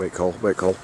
Wait, Cole. Wait, Cole.